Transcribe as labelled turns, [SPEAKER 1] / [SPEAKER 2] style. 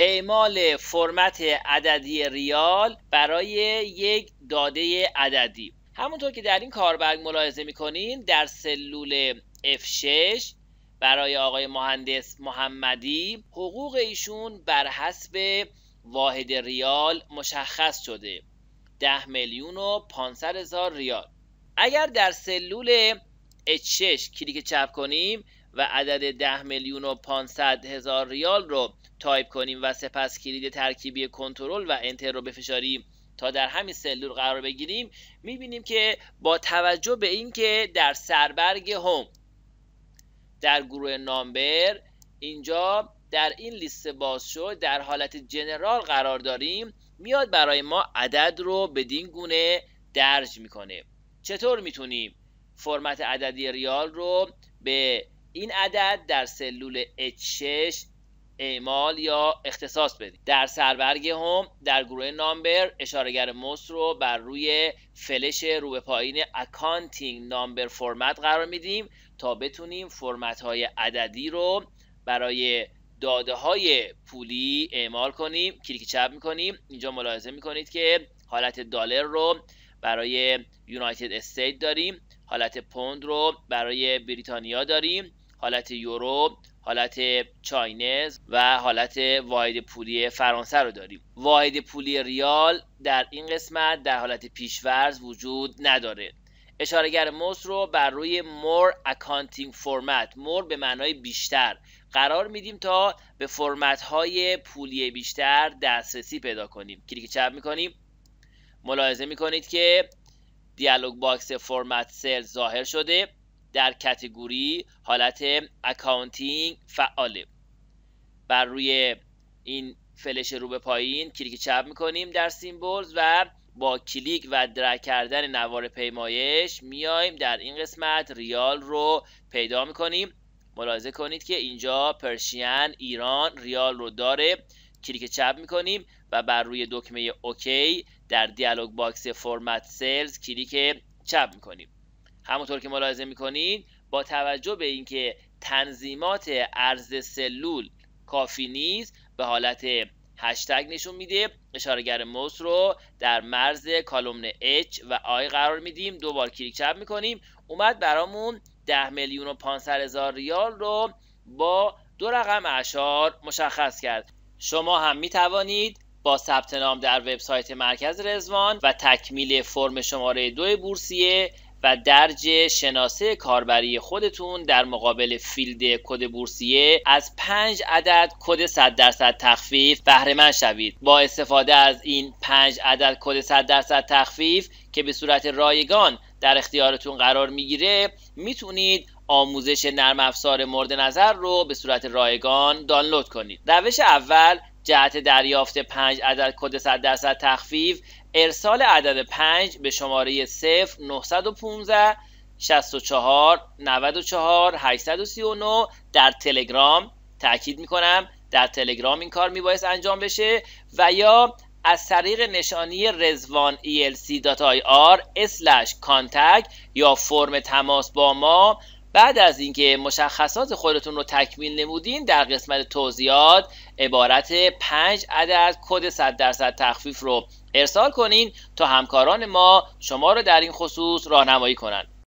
[SPEAKER 1] اعمال فرمت عددی ریال برای یک داده عددی. همونطور که در این کاربرگ ملاحظه می‌کنین در سلول F6 برای آقای مهندس محمدی حقوق ایشون بر حسب واحد ریال مشخص شده. ده میلیون و 500 هزار ریال. اگر در سلول H6 کلیک چپ کنیم و عدد 10 میلیون و 500 هزار ریال رو تایپ کنیم و سپس کلید ترکیبی کنترل و Enter رو بفشاریم. تا در همین سلول قرار بگیریم می‌بینیم که با توجه به اینکه در سربرگ Home در گروه Number اینجا در این لیست بازشو در حالت General قرار داریم میاد برای ما عدد رو بدین گونه درج می‌کنه. چطور می‌تونیم فرمت عددی ریال رو به این عدد در سلول H6 اعمال یا اختصاص بدیم. در سربرگ Home در گروه Number اشارهگر موس رو بر روی فلش رو به پایین Accounting Number Format قرار میدیم تا بتونیم فرمت های عددی رو برای داده های پولی اعمال کنیم کلیک چپ می‌کنیم. اینجا ملاحظه می‌کنید که حالت دلار رو برای United State داریم حالت پوند رو برای بریتانیا داریم. حالت یورو حالت Chinese و حالت واحد پولی فرانسه رو داریم. واحد پولی ریال در این قسمت در حالت پیش‌فرض وجود نداره. اشارهگر موس رو بر روی more accounting format more به معنای بیشتر قرار میدیم تا به فرمت های پولی بیشتر دسترسی پیدا کنیم. کلیک چپ می‌کنیم. ملاحظه می‌کنید که dialog box Format Cell ظاهر شده. در Category حالت Accounting فعاله. بر روی این فلش رو به پایین کلیک چپ می‌کنیم در Symbols و با کلیک و drag کردن نوار پیمایش میایم در این قسمت. ریال رو پیدا می‌کنیم. ملاحظه کنید که اینجا Persian Iran ریال رو داره. کلیک چپ می‌کنیم و بر روی دکمه OK در dialog box Format Cells کلیک چپ می‌کنیم. همونطور که ملاحظه می‌کنید با توجه به اینکه تنظیمات عرض سلول کافی نیست به حالت هشتگ نشون میده. اشارهگر موس رو در مرز column H و I قرار میدیم. دو بار کلیک چپ می‌کنیم. اومد برامون 10 میلیون و 500 هزار ریال رو با دو رقم اعشار مشخص کرد. شما هم می توانید با ثبت نام در وبسایت مرکز رزوان و تکمیل فرم شماره دو بورسیه و درج شناسه کاربری خودتون در مقابل فیلد کد بورسیه از 5 عدد کد 100 درصد تخفیف بهره مند شوید. با استفاده از این 5 عدد کد 100 درصد تخفیف که به صورت رایگان در اختیارتون قرار می‌گیره می‌تونید آموزش نرم افزار مورد نظر رو به صورت رایگان دانلود کنید. روش اول جهت دریافت 5 عدد کد 100 درصد تخفیف ارسال عدد 5 به شماره 0 915 64 94 839 در تلگرام. تاکید می‌کنم در تلگرام این کار میبایست انجام بشه و یا از طریق نشانی رزوان elc.ir contact یا فرم تماس با ما. بعد از اینکه مشخصات خودتون رو تکمیل نمودین در قسمت توضیحات عبارت 5 عدد کد 100 درصد تخفیف رو ارسال کنین تا همکاران ما شما رو در این خصوص راهنمایی کنند